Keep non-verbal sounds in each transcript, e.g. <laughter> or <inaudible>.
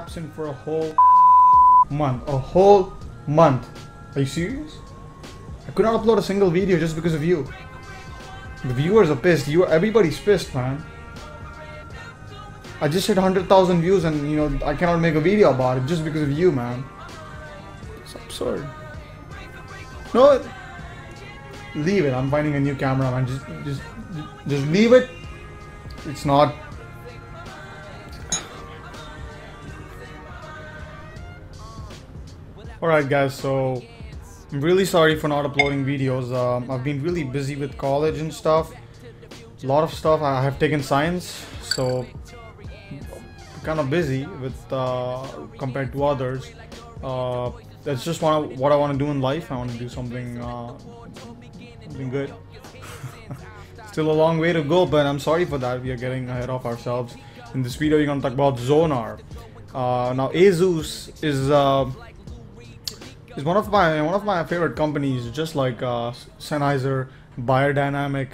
absent for a whole <laughs> month. A whole month. Are you serious? I could not upload a single video just because of you. The viewers are pissed. You, everybody's pissed, man. I just hit 100,000 views and you know I cannot make a video about it just because of you, man. It's absurd. No, leave it. I'm finding a new camera, man. Just, just, just leave it. It's not. Alright, guys. So I'm really sorry for not uploading videos. Um, I've been really busy with college and stuff. A lot of stuff. I have taken science, so kind of busy with uh, compared to others. Uh, that's just what I want to do in life. I want to do something uh, something good. <laughs> Still a long way to go, but I'm sorry for that. We are getting ahead of ourselves. In this video, we're gonna talk about Xonar. Uh, now, Asus is is one of my one of my favorite companies, just like uh, Sennheiser, Beyerdynamic.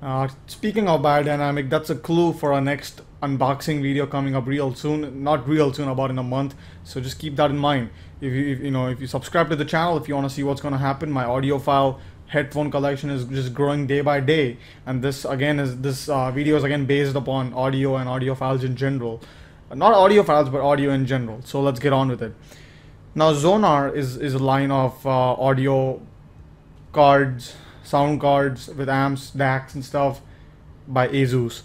Uh, speaking of Beyerdynamic, that's a clue for our next unboxing video coming up real soon. Not real soon, about in a month. So just keep that in mind. If you if, you know if you subscribe to the channel, if you want to see what's going to happen, my audiophile headphone collection is just growing day by day and this again is this uh, video is again based upon audio and audiophiles in general not audiophiles but audio in general so let's get on with it now Xonar is is a line of uh, audio cards sound cards with amps DACs and stuff by Asus.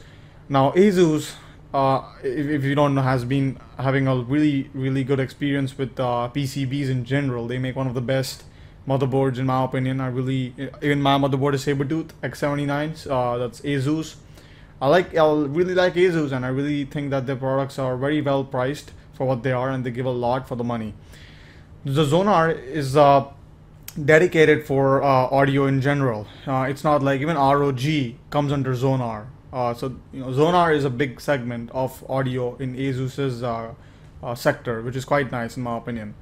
Now Asus uh, if, if, you don't know has been having a really really good experience with uh, PCBs in general. They make one of the best motherboards in my opinion. I really even my motherboard is Sabertooth X79 uh, that's Asus. I like I really like Asus and I really think that their products are very well priced for what they are and they give a lot for the money the Xonar is uh, dedicated for uh, audio in general. Uh, it's not like even ROG comes under Xonar. Uh, so you know Xonar is a big segment of audio in Asus's uh, uh, sector which is quite nice in my opinion.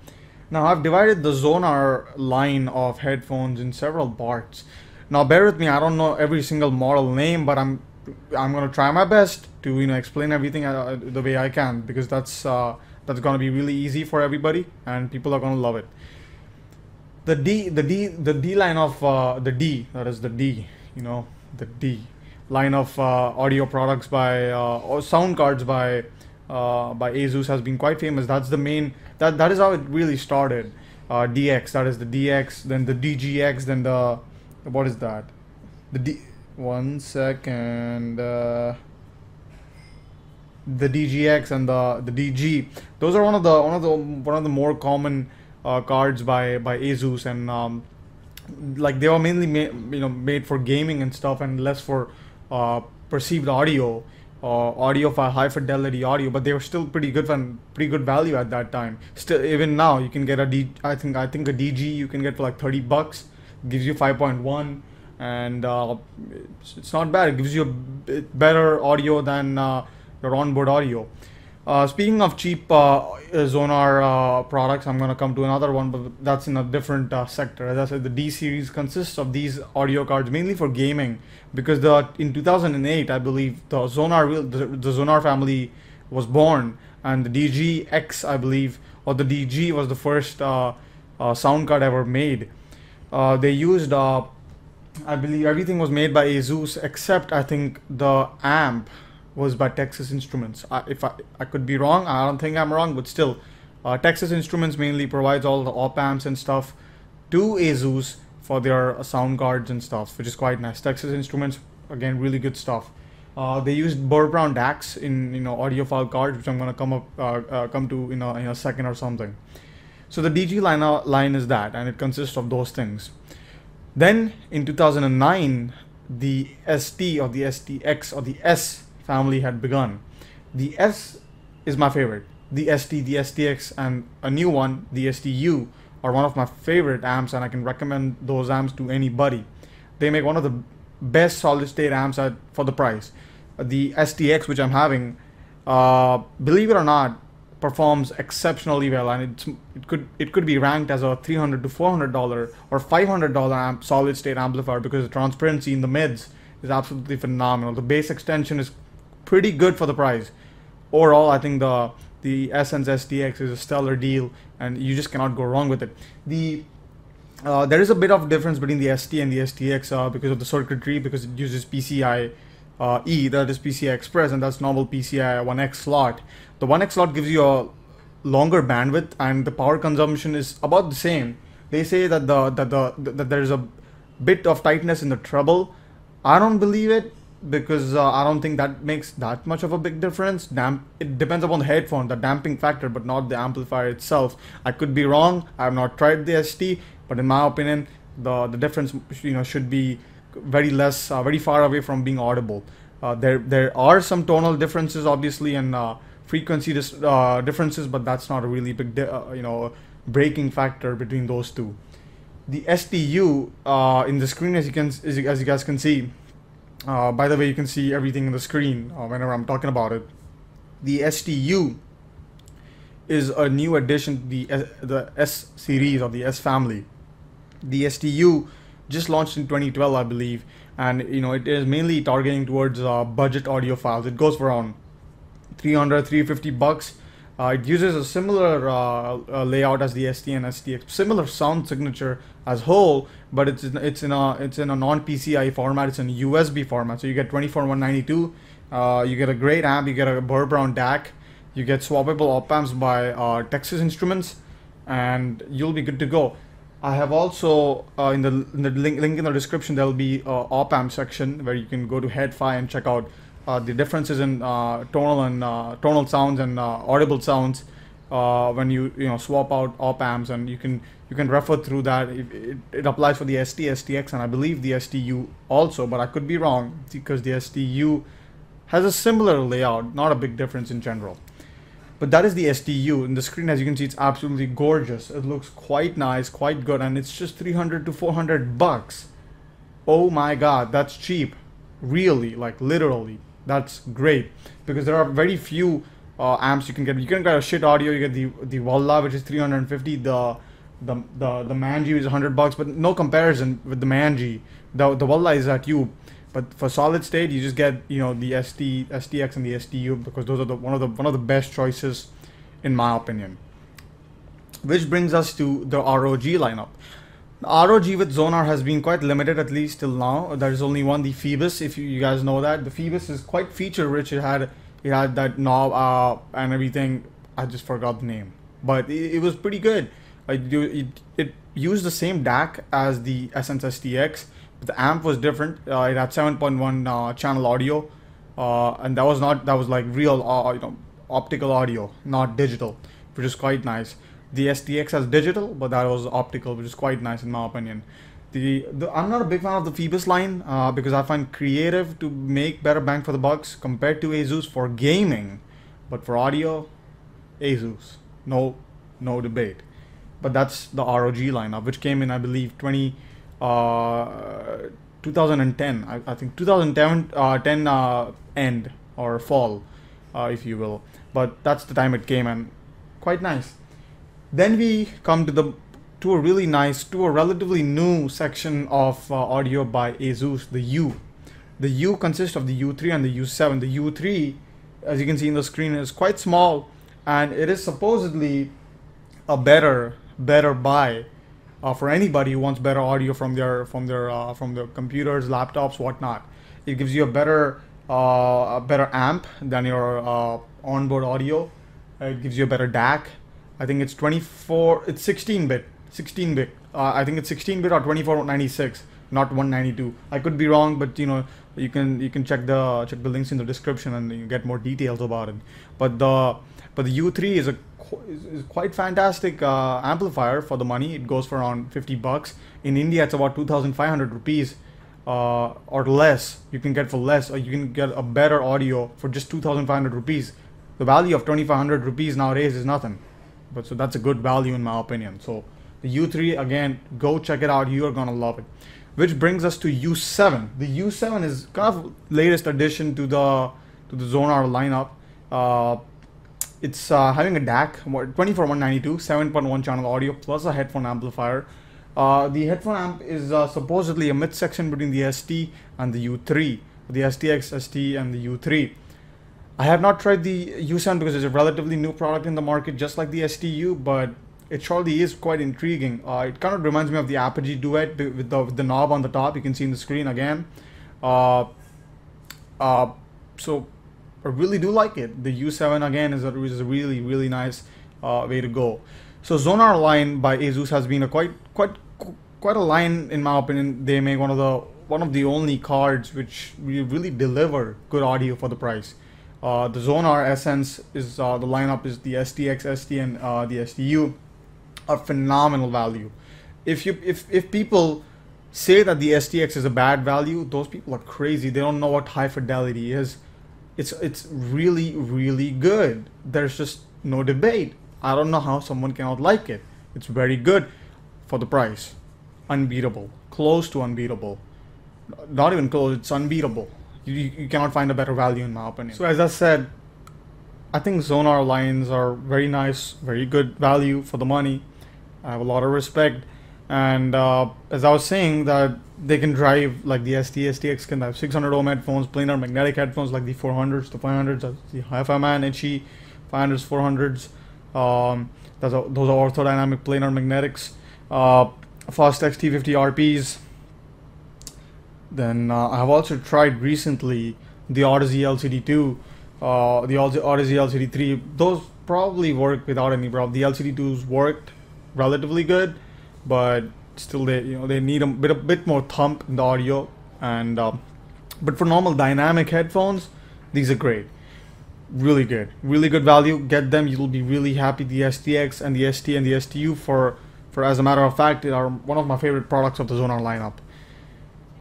Now I've divided the Xonar line of headphones in several parts. Now bear with me, I don't know every single model name, but I'm I'm gonna try my best to you know explain everything the way I can because that's uh, that's gonna be really easy for everybody and people are gonna love it. The D the D the D line of uh, the D that is the D you know the D line of uh, audio products by uh, or sound cards by uh, by Asus has been quite famous. That's the main that that is how it really started. Uh, DX that is the DX, then the DGX, then the what is that? The D one second. The DGX and the the DG. Those are one of the one of the one of the more common uh, cards by by Asus and um, like they were mainly made you know made for gaming and stuff and less for uh, perceived audio uh, audio for high fidelity audio, but they were still pretty good and pretty good value at that time. Still, even now, you can get a D. I think I think a DG you can get for like 30 bucks. Gives you 5.1, and uh, it's, it's, not bad. It gives you a better audio than uh, your onboard audio. Uh, speaking of cheap uh, Xonar uh, products, I'm gonna come to another one, but that's in a different uh, sector. As I said, the D series consists of these audio cards mainly for gaming, because the in 2008, I believe the Xonar the, the Xonar family was born, and the DGX, I believe, or the DG was the first uh, uh, sound card ever made. they used, I believe, everything was made by Asus except I think the amp was by Texas Instruments. I, if I, I could be wrong, I don't think I'm wrong, but still, uh, Texas Instruments mainly provides all the op amps and stuff to Asus for their uh, sound cards and stuff, which is quite nice. Texas Instruments, again, really good stuff. Uh, they used Burr Brown DACs in you know audiophile cards, which I'm gonna come up uh, uh, come to in a, in a second or something. So the DG line uh, line is that, and it consists of those things. Then in 2009, the ST or the STX or the S family had begun. The S is my favorite. The ST, the STX, and a new one, the STU, are one of my favorite amps, and I can recommend those amps to anybody. They make one of the best solid state amps at, for the price. The STX, which I'm having, uh, believe it or not, performs exceptionally well, and it could it could be ranked as a 300 to 400 dollar or 500 dollar amp solid state amplifier because the transparency in the mids is absolutely phenomenal. The bass extension is pretty good for the price. Overall, I think the the Essence STX is a stellar deal, and you just cannot go wrong with it. The uh, there is a bit of difference between the ST and the STX uh, because of the circuitry, because it uses PCI uh, E, that is PCI Express, and that's normal PCI 1X slot. The 1X slot gives you a longer bandwidth, and the power consumption is about the same. They say that the that the that there's a bit of tightness in the treble. I don't believe it because uh, I don't think that makes that much of a big difference. Damp, it depends upon the headphone, the damping factor, but not the amplifier itself. I could be wrong. I have not tried the ST, but in my opinion, the the difference you know should be very less, uh, very far away from being audible. Uh, there there are some tonal differences, obviously, and uh, frequency uh, differences, but that's not a really big uh, you know breaking factor between those two. The STU in the screen, as you can as you, as you guys can see uh, by the way, you can see everything in the screen uh, whenever I'm talking about it. The STU is a new addition to the S, the S series or the S family. The STU just launched in 2012, I believe, and you know it is mainly targeting towards uh, budget audiophiles. It goes for around 300, 350 bucks. Uh, it uses a similar uh, uh, layout as the ST and STX, similar sound signature as whole, but it's in, it's in a it's in a non-PCI format. It's in USB format, so you get 24192. Uh, you get a great amp. You get a Burr Brown DAC. You get swappable op amps by uh, Texas Instruments, and you'll be good to go. I have also uh, in the in the link, link in the description there will be a op amp section where you can go to Head-Fi and check out uh, the differences in uh, tonal and uh, tonal sounds and uh, audible sounds uh, when you you know swap out op amps and you can you can refer through that. It, it, it, applies for the ST STX and I believe the STU also but I could be wrong because the STU has a similar layout not a big difference in general. But that is the STU in the screen as you can see it's absolutely gorgeous. It looks quite nice quite good and it's just 300 to 400 bucks. Oh my god that's cheap. Really like literally that's great because there are very few uh, amps you can get. You can get a Schiit audio. You get the the Walla, which is 350. The the the the Magni is 100 bucks, but no comparison with the Magni. The the Walla is at you. But for solid state, you just get you know the ST STX and the STU because those are the one of the one of the best choices, in my opinion. Which brings us to the ROG lineup. ROG with Xonar has been quite limited at least till now. There is only one, the Phoebus. If you, guys know that, the Phoebus is quite feature rich. It had it had that knob uh, and everything. I just forgot the name, but it, it was pretty good. Like it, it used the same DAC as the Essence STX, but the amp was different. Uh, it had 7.1 uh, channel audio, uh, and that was not that was like real uh, you know optical audio, not digital, which is quite nice. The STX has digital, but that was optical, which is quite nice in my opinion. The, the I'm not a big fan of the Phoebus line uh, because I find creative to make better bang for the bucks compared to Asus for gaming, but for audio, Asus, no, no debate. But that's the ROG lineup, which came in I believe 20, uh, 2010. I, I think 2010 uh, 10, uh, end or fall, uh, if you will. But that's the time it came and quite nice. Then we come to the to a really nice, to a relatively new section of uh, audio by Asus, the U. The U consists of the U3 and the U7. The U3, as you can see in the screen, is quite small, and it is supposedly a better, better buy uh, for anybody who wants better audio from their from their uh, from their computers, laptops, whatnot. It gives you a better uh, a better amp than your uh, onboard audio. It gives you a better DAC I think it's 24, it's 16 bit, 16 bit. Uh, I think it's 16 bit or 2496, not 192. I could be wrong, but you know, you can you can check the check the links in the description and you get more details about it. But the but the U3 is a is, quite fantastic uh, amplifier for the money. It goes for around 50 bucks. In India, it's about 2,500 rupees uh, or less. You can get for less, or you can get a better audio for just 2,500 rupees. The value of 2,500 rupees nowadays is nothing but so that's a good value in my opinion. So the u3 again go check it out. You are gonna love it. Which brings us to u7 the u7 is kind of latest addition to the to the Xonar lineup. Uh, it's uh, having a DAC 24192 7.1 channel audio plus a headphone amplifier. Uh, the headphone amp is uh, supposedly a mid section between the ST and the U3 the STX ST and the U3 I have not tried the U7 because it's a relatively new product in the market, just like the STU, but it surely is quite intriguing. Uh, it kind of reminds me of the Apogee Duet with the, with the knob on the top. You can see in the screen again. Uh, uh, so I really do like it. The U7 again is a, is a really really nice uh, way to go. So Xonar line by Asus has been a quite quite quite a line in my opinion. They make one of the one of the only cards which really deliver good audio for the price. Uh, the Xonar Essence is uh, the lineup is the STX, ST, and uh, the STU a phenomenal value. If you if if people say that the STX is a bad value, those people are crazy. They don't know what high fidelity is. It's it's really really good. There's just no debate. I don't know how someone cannot like it. It's very good for the price. Unbeatable. Close to unbeatable. Not even close, it's unbeatable. You, you cannot find a better value in my opinion. So as I said, I think Xonar lines are very nice, very good value for the money. I have a lot of respect. And uh, as I was saying, that they can drive like the ST, STX can have 600 ohm headphones, planar magnetic headphones like the 400s, the 500s, the Hi-Fi Man, HE 500s, 400s. Um, those are, those are orthodynamic planar magnetics. Uh, Fostex T50 RPs. Then uh, I have also tried recently the Audeze LCD2, uh, the Audeze LCD3. Those probably work without any problem. The LCD2s worked relatively good, but still they you know they need a bit a bit more thump in the audio. And um, but for normal dynamic headphones, these are great, really good, really good value. Get them, you'll be really happy. The STX and the ST and the STU for for as a matter of fact, are one of my favorite products of the Xonar lineup.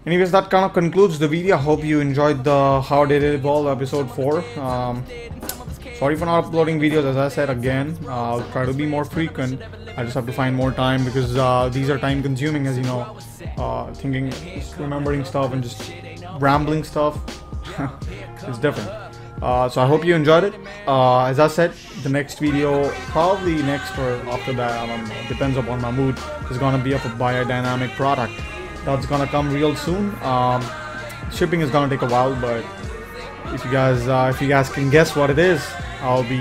Anyways, that kind of concludes the video. I hope you enjoyed the How Did It Evolve episode 4. Um, sorry for not uploading videos, as I said again. Uh, I'll try to be more frequent. I just have to find more time because uh, these are time consuming, as you know. Uh, thinking, remembering stuff and just rambling stuff <laughs> is different. Uh, so I hope you enjoyed it. Uh, as I said, the next video, probably next or after that, I don't know, depends upon my mood, is gonna be of a Beyerdynamic product. That's gonna come real soon. Um, shipping is gonna take a while, but if you guys, uh, if you guys can guess what it is, I'll be,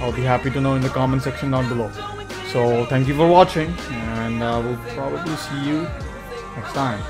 I'll be happy to know in the comment section down below. So thank you for watching, and uh, we'll probably see you next time.